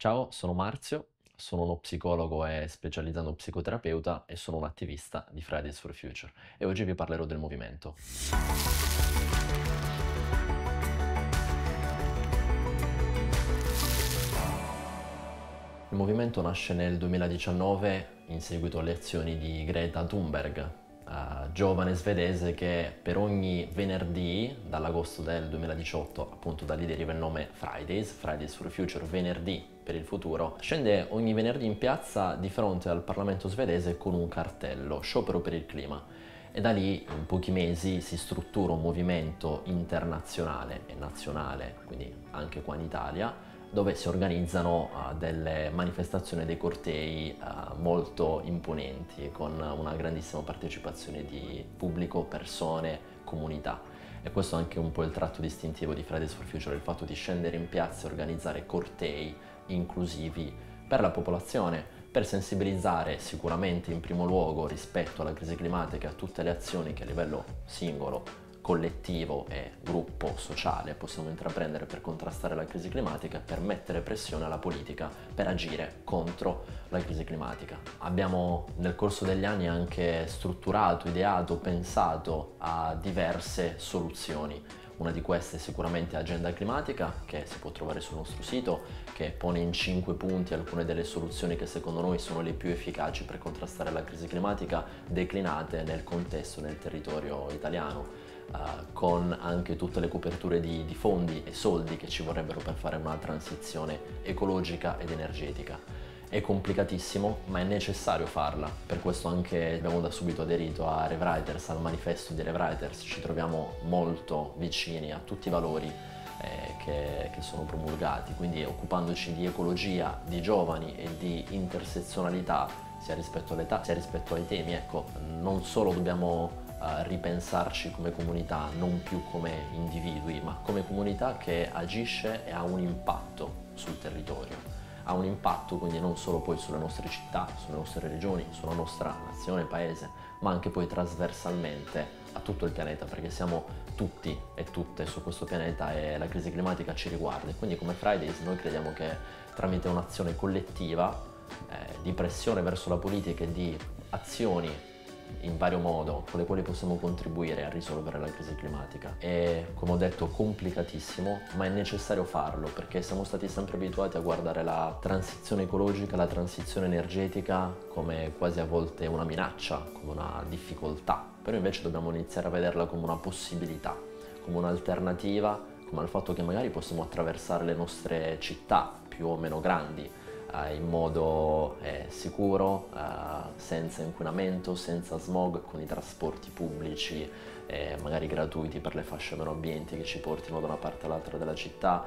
Ciao, sono Marzio, sono uno psicologo e specializzato psicoterapeuta e sono un attivista di Fridays for Future e oggi vi parlerò del movimento. Il movimento nasce nel 2019 in seguito alle azioni di Greta Thunberg, uh, giovane svedese che per ogni venerdì, dall'agosto del 2018, appunto da lì deriva il nome Fridays, Fridays for Future, venerdì per il futuro, scende ogni venerdì in piazza di fronte al Parlamento svedese con un cartello, sciopero per il clima. E da lì in pochi mesi si struttura un movimento internazionale e nazionale, quindi anche qua in Italia, dove si organizzano uh, delle manifestazioni dei cortei uh, molto imponenti con una grandissima partecipazione di pubblico, persone, comunità. E questo è anche un po' il tratto distintivo di Fridays for Future, il fatto di scendere in piazza e organizzare cortei inclusivi per la popolazione, per sensibilizzare sicuramente in primo luogo rispetto alla crisi climatica e a tutte le azioni che a livello singolo collettivo e gruppo sociale possiamo intraprendere per contrastare la crisi climatica e per mettere pressione alla politica per agire contro la crisi climatica. Abbiamo nel corso degli anni anche strutturato, ideato, pensato a diverse soluzioni. Una di queste è sicuramente Agenda Climatica, che si può trovare sul nostro sito, che pone in cinque punti alcune delle soluzioni che secondo noi sono le più efficaci per contrastare la crisi climatica, declinate nel contesto, nel territorio italiano con anche tutte le coperture di, di fondi e soldi che ci vorrebbero per fare una transizione ecologica ed energetica. È complicatissimo, ma è necessario farla. Per questo anche abbiamo da subito aderito a Rewriters, al manifesto di Rewriters. Ci troviamo molto vicini a tutti i valori eh, che, che, sono promulgati. Quindi occupandoci di ecologia, di giovani e di intersezionalità, sia rispetto all'età sia rispetto ai temi, ecco, non solo dobbiamo ripensarci come comunità, non più come individui, ma come comunità che agisce e ha un impatto sul territorio. Ha un impatto quindi non solo poi sulle nostre città, sulle nostre regioni, sulla nostra nazione, paese, ma anche poi trasversalmente a tutto il pianeta, perché siamo tutti e tutte su questo pianeta e la crisi climatica ci riguarda. E quindi come Fridays noi crediamo che tramite un'azione collettiva eh, di pressione verso la politica e di azioni in vario modo con le quali possiamo contribuire a risolvere la crisi climatica. È, come ho detto, complicatissimo, ma è necessario farlo perché siamo stati sempre abituati a guardare la transizione ecologica, la transizione energetica come quasi a volte una minaccia, come una difficoltà, però invece dobbiamo iniziare a vederla come una possibilità, come un'alternativa, come al fatto che magari possiamo attraversare le nostre città più o meno grandi eh, in modo eh, sicuro, eh, senza inquinamento, senza smog, con i trasporti pubblici eh, magari gratuiti per le fasce meno ambienti che ci portino da una parte all'altra della città,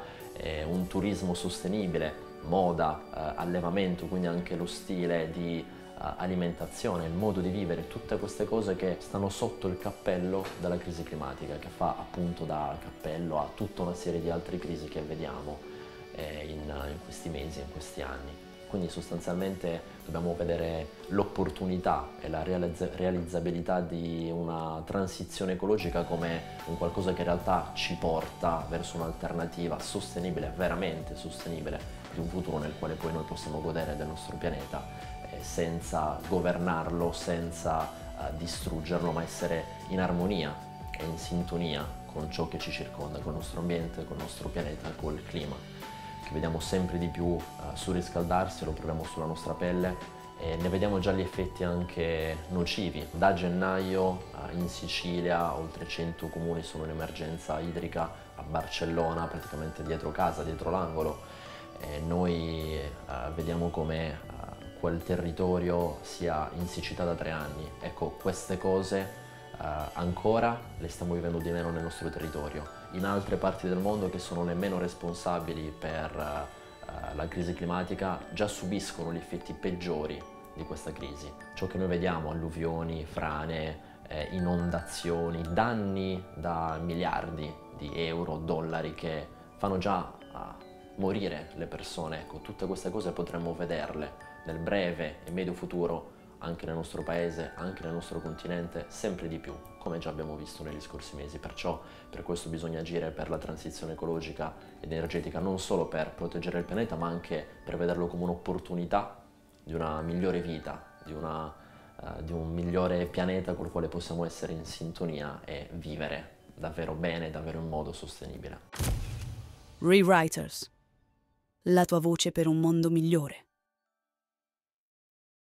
un turismo sostenibile, moda, eh, allevamento, quindi anche lo stile di alimentazione, il modo di vivere, tutte queste cose che stanno sotto il cappello della crisi climatica, che fa appunto da cappello a tutta una serie di altre crisi che vediamo eh, in, in questi mesi, in questi anni. Quindi sostanzialmente dobbiamo vedere l'opportunità e la realizza- realizzabilità di una transizione ecologica come un qualcosa che in realtà ci porta verso un'alternativa sostenibile, veramente sostenibile, di un futuro nel quale poi noi possiamo godere del nostro pianeta eh, senza governarlo, senza eh, distruggerlo, ma essere in armonia e in sintonia con ciò che ci circonda, con il nostro ambiente, con il nostro pianeta, col clima vediamo sempre di più uh, surriscaldarsi, lo proviamo sulla nostra pelle e ne vediamo già gli effetti anche nocivi. Da gennaio uh, in Sicilia oltre 100 comuni sono in emergenza idrica, a Barcellona praticamente dietro casa, dietro l'angolo noi uh, vediamo come quel territorio sia in siccità da tre anni. Ecco, queste cose ancora le stiamo vivendo di meno nel nostro territorio. In altre parti del mondo che sono nemmeno responsabili per uh, la crisi climatica già subiscono gli effetti peggiori di questa crisi. Ciò che noi vediamo, alluvioni, frane, eh, inondazioni, danni da miliardi di euro, dollari che fanno già uh, morire le persone, ecco, tutte queste cose potremmo vederle nel breve e medio futuro anche nel nostro paese, anche nel nostro continente, sempre di più, come già abbiamo visto negli scorsi mesi. Perciò per questo bisogna agire per la transizione ecologica ed energetica, non solo per proteggere il pianeta, ma anche per vederlo come un'opportunità di una migliore vita, di, una, uh, di un migliore pianeta col quale possiamo essere in sintonia e vivere davvero bene, davvero in modo sostenibile. Rewriters. La tua voce per un mondo migliore.